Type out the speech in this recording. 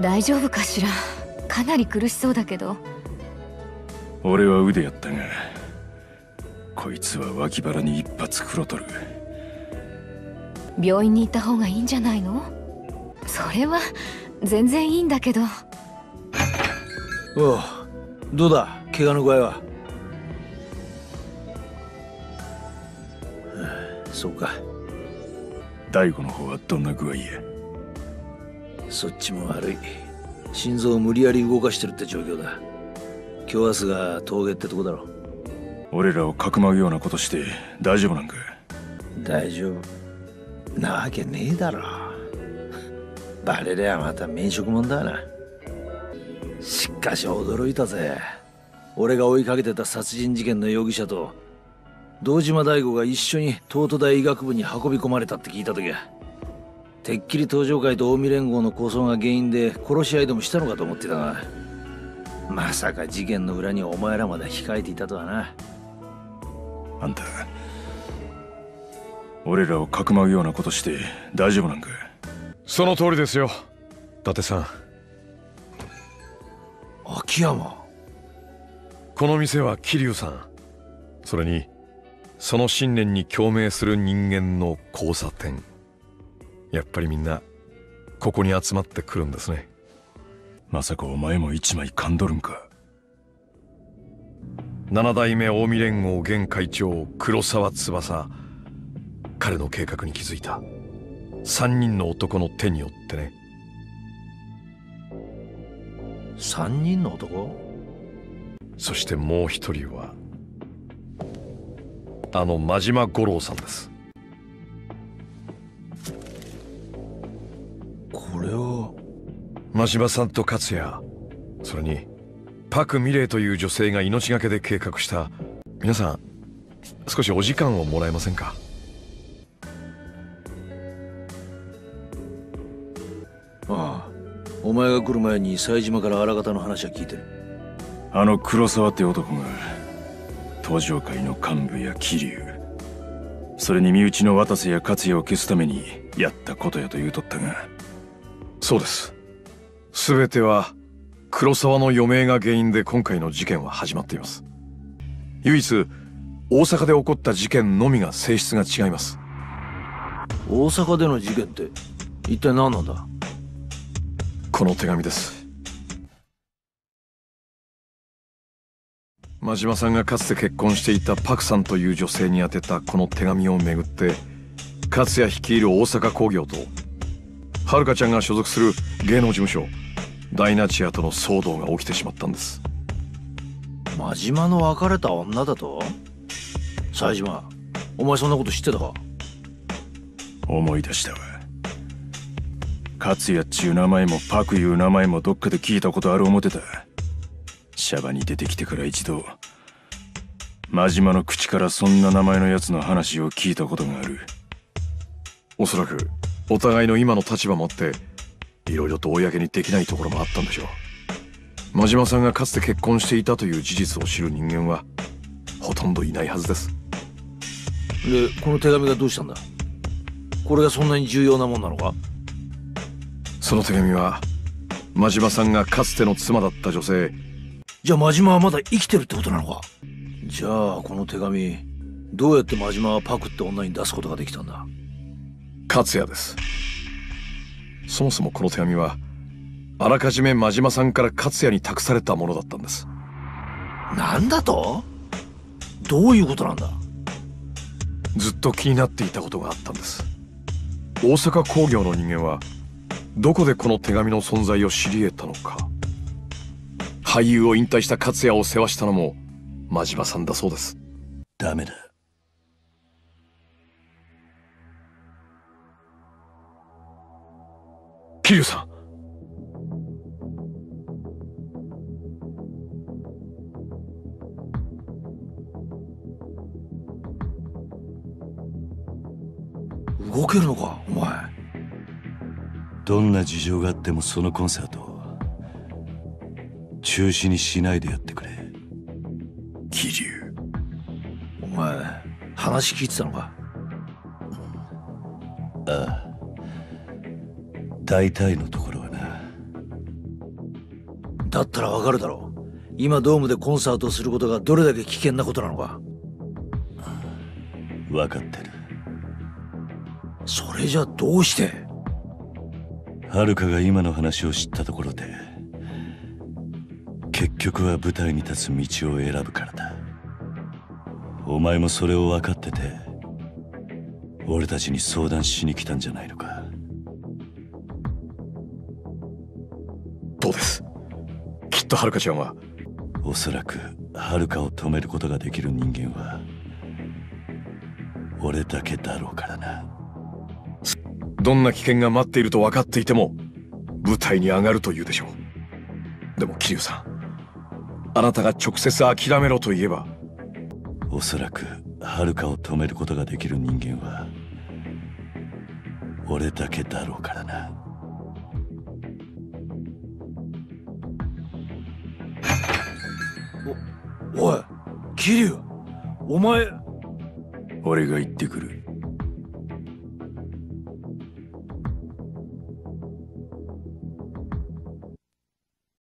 大丈夫かしら？かなり苦しそうだけど。俺は腕やったがこいつは脇腹に一発黒とる。病院に行った方がいいんじゃないの？それは全然いいんだけど。おうどうだ？怪我の具合は？そうか。大悟の方はどんな具合や？そっちも悪い。心臓を無理やり動かしてるって状況だ。今日明日が峠ってとこだろ。俺らをかくまうようなことして大丈夫なんか大丈夫。なわけねえだろ。バレりゃまた免職もんだな。しかし驚いたぜ。俺が追いかけてた殺人事件の容疑者と堂島大吾が一緒に東都大医学部に運び込まれたって聞いた時はてっきり東上会と近江連合の抗争が原因で殺し合いでもしたのかと思ってたがまさか事件の裏にお前らまで控えていたとはな。あんた俺らをかくまうようなことして大丈夫なんか？その通りですよ。伊達さん。秋山？この店は桐生さん。それにその信念に共鳴する人間の交差点やっぱりみんなここに集まってくるんですね。まさかお前も一枚噛んどるんか。七代目近江連合現会長黒沢翼彼の計画に気づいた。三人の男の手によってね。三人の男？そしてもう一人はあの真島五郎さんです真島さんと勝也それにパク・ミレイという女性が命がけで計画した。皆さん少しお時間をもらえませんか？ああお前が来る前に冴島から荒方の話は聞いてる。あの黒沢って男が東上会の幹部や桐生。それに身内の渡瀬や勝也を消すためにやったことやと言うとったが。そうです全ては黒沢の余命が原因で今回の事件は始まっています。唯一大阪で起こった事件のみが性質が違います。大阪での事件って一体何なんだ？この手紙です。真島さんがかつて結婚していたパクさんという女性に宛てたこの手紙をめぐって勝也率いる大阪工業と遥香ちゃんが所属する芸能事務所ダイナチアとの騒動が起きてしまったんです。真島の別れた女だと？冴島お前そんなこと知ってたか？思い出したわ。勝也っちゅう名前もパクいう名前もどっかで聞いたことある思ってた。シャバに出てきてから一度真島の口からそんな名前のやつの話を聞いたことがある。おそらくお互いの今の立場もあっていろいろと公にできないところもあったんでしょう。真島さんがかつて結婚していたという事実を知る人間はほとんどいないはずです。でこの手紙がどうしたんだ？これがそんなに重要なもんなのか？その手紙は真島さんがかつての妻だった女性。じゃあ真島はまだ生きてるってことなのか？じゃあこの手紙どうやって真島はパクって女に出すことができたんだ？勝也ですそもそもこの手紙はあらかじめ真島さんから勝也に託されたものだったんです。なんだと？どういうことなんだ？ずっと気になっていたことがあったんです。大阪工業の人間はどこでこの手紙の存在を知り得たのか。俳優を引退した勝也を世話したのも真島さんだそうです。ダメだ桐生さん。動けるのかお前。どんな事情があってもそのコンサート中止にしないでやってくれ。桐生。お前話聞いてたのか？ああ大体のところはな。だったらわかるだろう。今ドームでコンサートをすることがどれだけ危険なことなのか。分かってる。それじゃどうして？はるかが今の話を知ったところで結局は舞台に立つ道を選ぶからだ。お前もそれを分かってて俺たちに相談しに来たんじゃないのか？です。きっとはるかちゃんは。おそらくはるかを止めることができる人間は俺だけだろうからな。どんな危険が待っていると分かっていても舞台に上がると言うでしょう。でも桐生さんあなたが直接諦めろと言えば。おそらくはるかを止めることができる人間は俺だけだろうからなおい桐生お前俺が行ってくる。